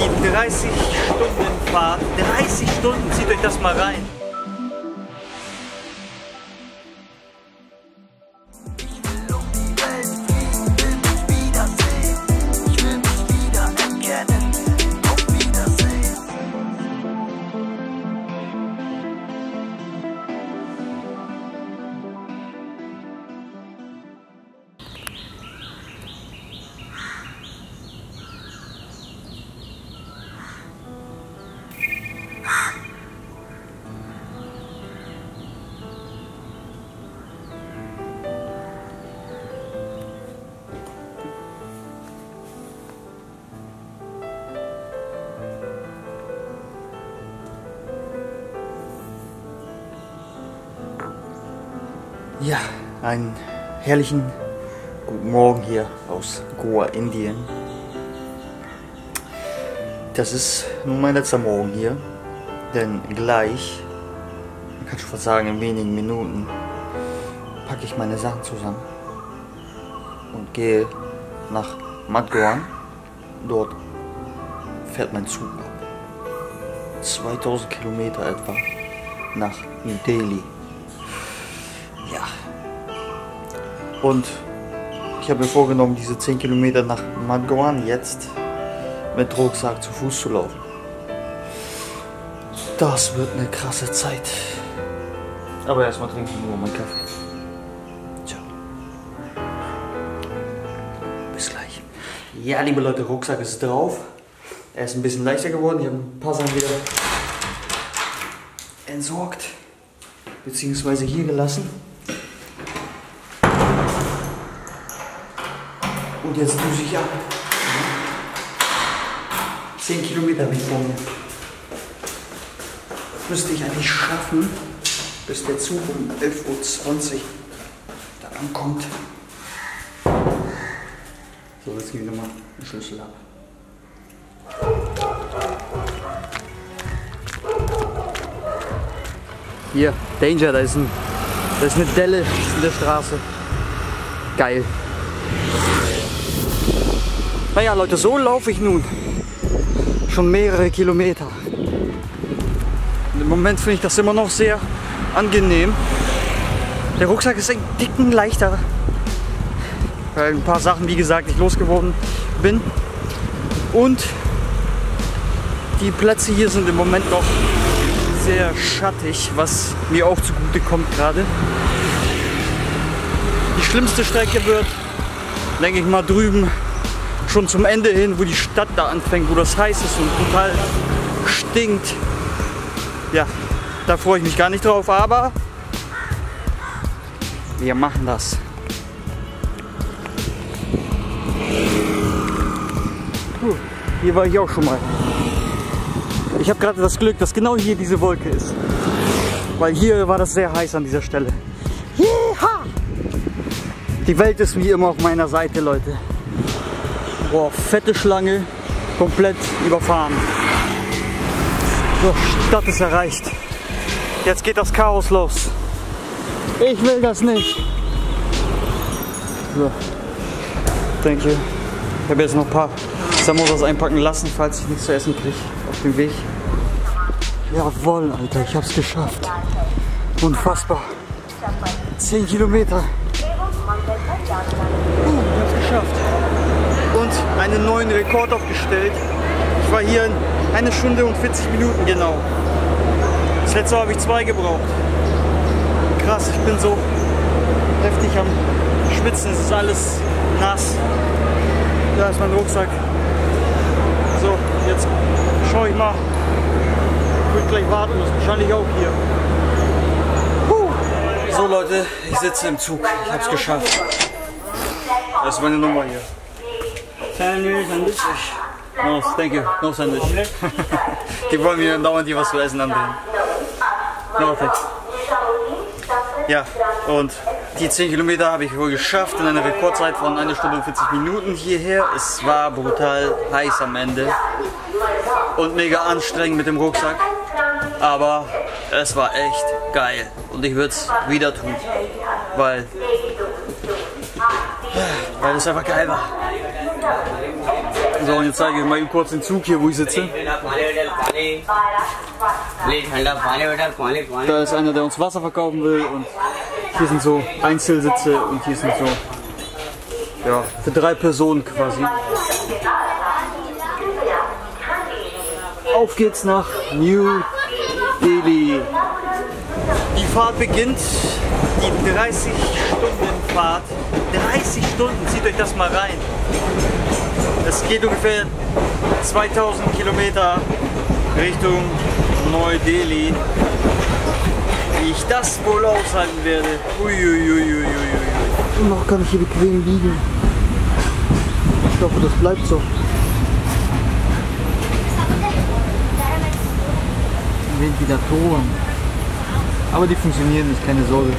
Die 30 Stunden Fahrt, 30 Stunden, zieht euch das mal rein. Ja, einen herrlichen guten Morgen hier aus Goa, Indien. Das ist nun mein letzter Morgen hier, denn gleich, man kann schon fast sagen in wenigen Minuten, packe ich meine Sachen zusammen und gehe nach Madgaon. Dort fährt mein Zug ab. 2000 Kilometer etwa nach New Delhi. Ja. Und ich habe mir vorgenommen, diese 10 Kilometer nach Madgaon jetzt mit Rucksack zu Fuß zu laufen. Das wird eine krasse Zeit. Aber erstmal trinke ich nur meinen Kaffee. Tja. Bis gleich. Ja, liebe Leute, Rucksack ist drauf. Er ist ein bisschen leichter geworden. Ich habe ein paar Sachen wieder entsorgt. Beziehungsweise hier gelassen. Und jetzt düse ich ab. 10 Kilometer ich vor mir. Müsste ich eigentlich schaffen, bis der Zug um 11.20 Uhr da ankommt. So, jetzt gebe ich nochmal den Schlüssel ab. Hier, Danger, da ist, ein, da ist eine Delle in der Straße. Geil. Naja, Leute, so laufe ich nun. Schon mehrere Kilometer. Und Im Moment finde ich das immer noch sehr angenehm. Der Rucksack ist ein dicken leichter. Weil ein paar Sachen, wie gesagt, ich losgeworden bin. Und die Plätze hier sind im Moment noch sehr schattig, was mir auch zugute kommt gerade. Die schlimmste Strecke wird, denke ich mal, drüben schon zum Ende hin, wo die Stadt da anfängt, wo das heiß ist und total stinkt. Ja, da freue ich mich gar nicht drauf, aber wir machen das. Puh, hier war ich auch schon mal. Ich habe gerade das Glück, dass genau hier diese Wolke ist. Weil hier war das sehr heiß an dieser Stelle. Jeha! Die Welt ist wie immer auf meiner Seite, Leute. Boah, fette Schlange, komplett überfahren. So, Stadt ist erreicht. Jetzt geht das Chaos los. Ich will das nicht. So, you. Ich habe jetzt noch ein paar Samosas einpacken lassen, falls ich nichts zu essen kriege auf dem Weg. Jawohl, Alter, ich hab's geschafft. Unfassbar. 10 Kilometer. Uh, ich hab's geschafft. Einen neuen Rekord aufgestellt. Ich war hier in eine Stunde und 40 Minuten genau. Das letzte habe ich zwei gebraucht. Krass, ich bin so heftig am Schwitzen. Es ist alles nass. Da ist mein Rucksack. So, jetzt schaue ich mal. Ich würde gleich warten müssen, wahrscheinlich auch hier. So Leute, ich sitze im Zug. Ich habe es geschafft. Das ist meine Nummer hier. Sandwich, Sandwich. No, thank you. No sandwich. die wollen mir dauernd hier was zu essen andrehen. No, thanks. Ja, und die 10 Kilometer habe ich wohl geschafft in einer Rekordzeit von 1 Stunde und 40 Minuten hierher. Es war brutal heiß am Ende und mega anstrengend mit dem Rucksack. Aber es war echt geil und ich würde es wieder tun, weil, weil es einfach geil war. So, und jetzt zeige ich mal kurz den Zug hier, wo ich sitze. Da ist einer, der uns Wasser verkaufen will und hier sind so Einzelsitze und hier sind so, ja, für drei Personen quasi. Auf geht's nach New Delhi. Die Fahrt beginnt, die 30 Stunden Fahrt. 30 Stunden, zieht euch das mal rein. Es geht ungefähr 2000 Kilometer Richtung Neu-Delhi. Wie ich das wohl aushalten werde. Uiuiuiuiui. Noch kann ich hier bequem liegen. Ich hoffe, das bleibt so. Ventilatoren. Aber die funktionieren nicht, keine Sorge.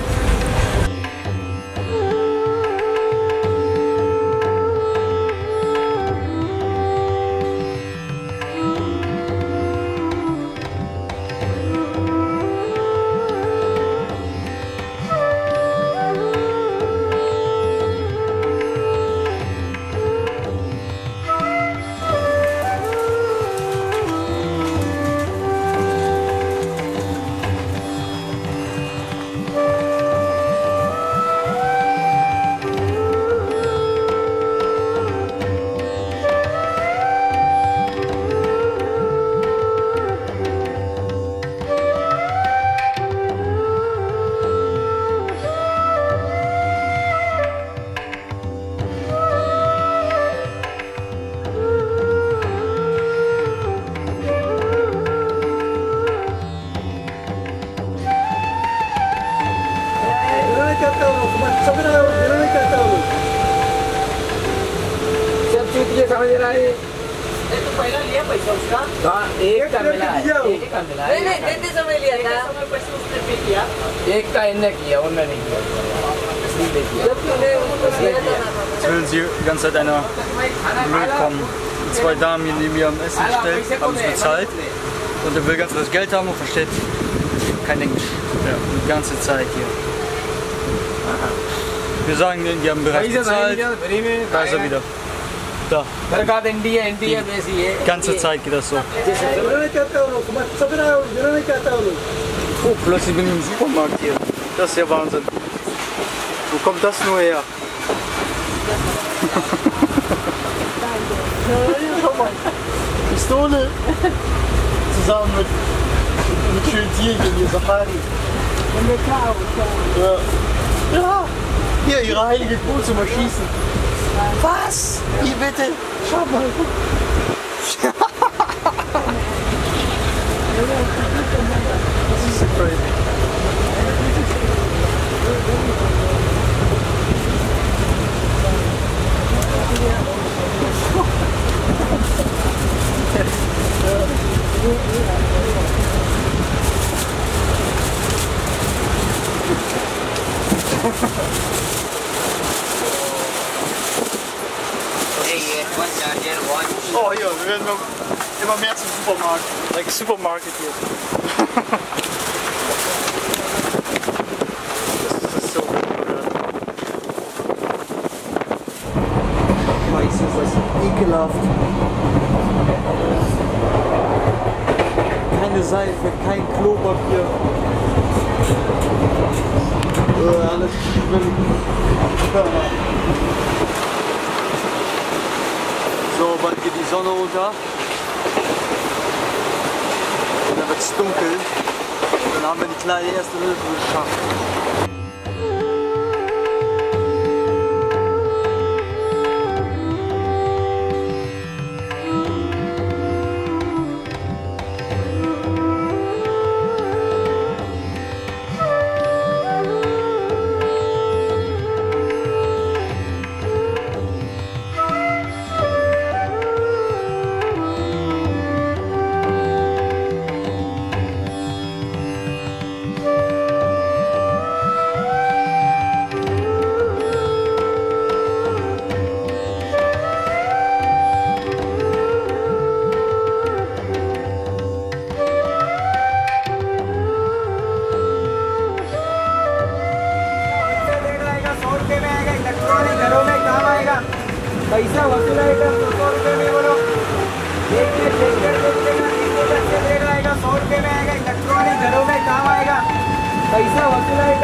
हाँ एक का मिला है एक का मिला है नहीं नहीं देते समय लिया था एक का इनने किया उनने नहीं किया इसलिए किया जब तूने उसको दिया था ना Jetzt will sie die ganze Zeit einer Müll kommen. Die zwei Damen hier neben mir am Essen gestellt, haben es bezahlt. Und er will ganz das Geld haben und versteht kein Englisch. Ja, die ganze Zeit hier. Wir sagen denen, die haben bereits bezahlt. Da ist er wieder. Da. Die ganze Zeit geht das so. Oh, plötzlich bin ich im Supermarkt hier. Das ist ja Wahnsinn. Wo kommt das nur her? Pistole! Zusammen mit, mit schönen Tierchen hier, Safari. Ja. Ja! Hier, ihre heilige Kuh zum Erschießen. Was? Wie bitte? Schau mal. Das ist so crazy. Oh, hier, wir werden immer mehr zum Supermarkt. Like Supermarket hier. das ist so. Meistens ist das ekelhaft. Keine Seife, kein Klopapier. Äh, alles schwimmt. So, bald geht die Sonne unter. Und dann wird es dunkel. Dann haben wir die kleine erste Hilfe geschafft. Isa, was du da